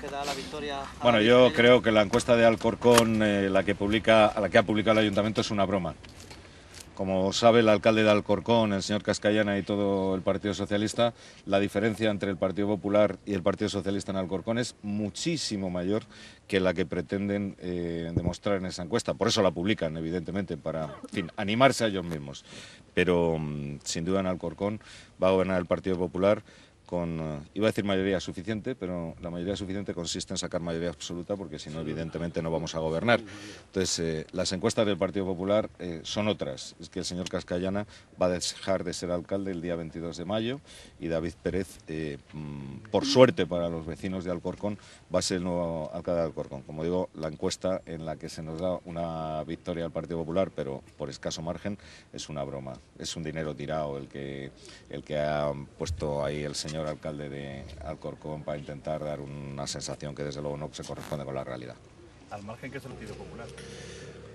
que da la victoria. a Bueno, yo creo que la encuesta de Alcorcón, eh, la que publica, la que ha publicado el ayuntamiento, es una broma. Como sabe el alcalde de Alcorcón, el señor Cascallana y todo el Partido Socialista, la diferencia entre el Partido Popular y el Partido Socialista en Alcorcón es muchísimo mayor que la que pretenden eh, demostrar en esa encuesta. Por eso la publican, evidentemente, para en fin, animarse a ellos mismos. Pero mm, sin duda en Alcorcón va a gobernar el Partido Popular con, eh, iba a decir mayoría suficiente, pero la mayoría suficiente consiste en sacar mayoría absoluta, porque si no, evidentemente no vamos a gobernar. Entonces, eh, las encuestas del Partido Popular eh, son otras. Es que el señor Cascallana va a dejar de ser alcalde el día 22 de mayo y David Pérez, eh, mm, por suerte para los vecinos de Alcorcón, va a ser el nuevo alcalde de Alcorcón. Como digo, la encuesta en la que se nos da una victoria al Partido Popular, pero por escaso margen, es una broma. Es un dinero tirado el que, el que ha puesto ahí el señor alcalde de Alcorcón para intentar dar una sensación que desde luego no se corresponde con la realidad. Al margen que es el Partido Popular.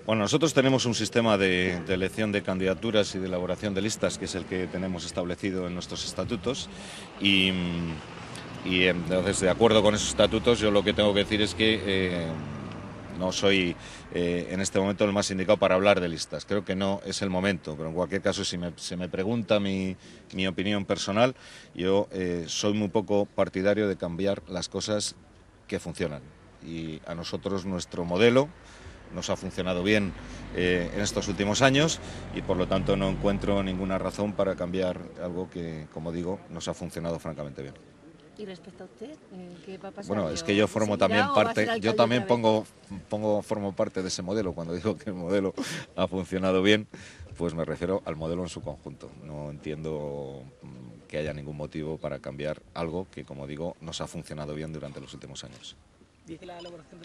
Bueno, nosotros tenemos un sistema de, de elección de candidaturas y de elaboración de listas, que es el que tenemos establecido en nuestros estatutos. Y, y, entonces, de acuerdo con esos estatutos, yo lo que tengo que decir es que eh, no soy eh, en este momento el más indicado para hablar de listas. Creo que no es el momento, pero en cualquier caso, si me, se me pregunta mi, opinión personal, yo eh, soy muy poco partidario de cambiar las cosas que funcionan. Y a nosotros nuestro modelo nos ha funcionado bien eh, en estos últimos años y por lo tanto no encuentro ninguna razón para cambiar algo que, como digo, nos ha funcionado francamente bien. Y respecto a usted, eh, ¿qué va a pasar? Bueno, es que yo formo ¿Seguirá también parte, yo también pongo, pongo, formo parte de ese modelo. Cuando digo que el modelo ha funcionado bien, pues me refiero al modelo en su conjunto. No entiendo mm, que haya ningún motivo para cambiar algo que, como digo, nos ha funcionado bien durante los últimos años.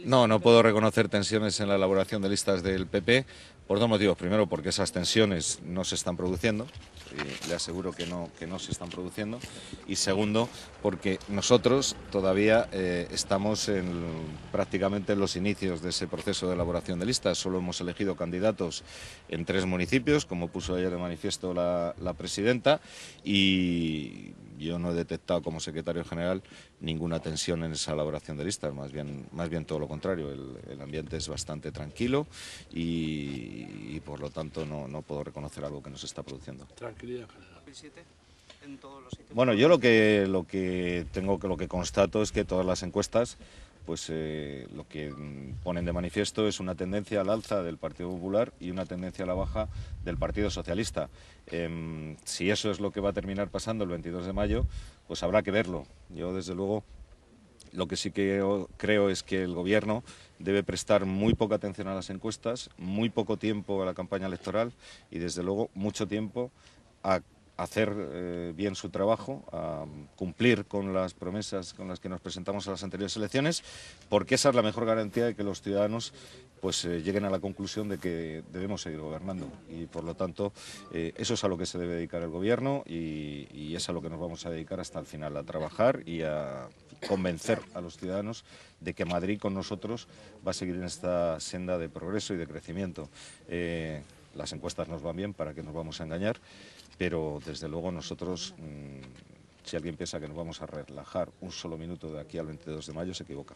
No, no puedo reconocer tensiones en la elaboración de listas del PP por dos motivos. Primero, porque esas tensiones no se están produciendo, y le aseguro que no, que no se están produciendo. Y segundo, porque nosotros todavía eh, estamos en, prácticamente en los inicios de ese proceso de elaboración de listas. Solo hemos elegido candidatos en tres municipios, como puso ayer de manifiesto la, la presidenta, y yo no he detectado como secretario general ninguna tensión en esa elaboración de listas, más bien, más bien todo lo contrario. El, ambiente es bastante tranquilo y, por lo tanto no, no puedo reconocer algo que no se está produciendo. En general. 2007 en todos los sitios. Bueno, yo lo que lo que tengo que lo que constato es que todas las encuestas pues eh, lo que ponen de manifiesto es una tendencia al alza del Partido Popular y una tendencia a la baja del Partido Socialista. Em, si eso es lo que va a terminar pasando el 22 de mayo, pues habrá que verlo. Yo desde luego lo que sí que creo es que el Gobierno debe prestar muy poca atención a las encuestas, muy poco tiempo a la campaña electoral y, desde luego, mucho tiempo a hacer eh, bien su trabajo, a cumplir con las promesas con las que nos presentamos a las anteriores elecciones, porque esa es la mejor garantía de que los ciudadanos pues eh, lleguen a la conclusión de que debemos seguir gobernando y por lo tanto eh, eso es a lo que se debe dedicar el gobierno y, y es a lo que nos vamos a dedicar hasta el final, a trabajar y a convencer a los ciudadanos de que Madrid con nosotros va a seguir en esta senda de progreso y de crecimiento. Las encuestas nos van bien, para que nos vamos a engañar, pero desde luego nosotros, mmm, si alguien piensa que nos vamos a relajar un solo minuto de aquí al 22 de mayo, se equivoca.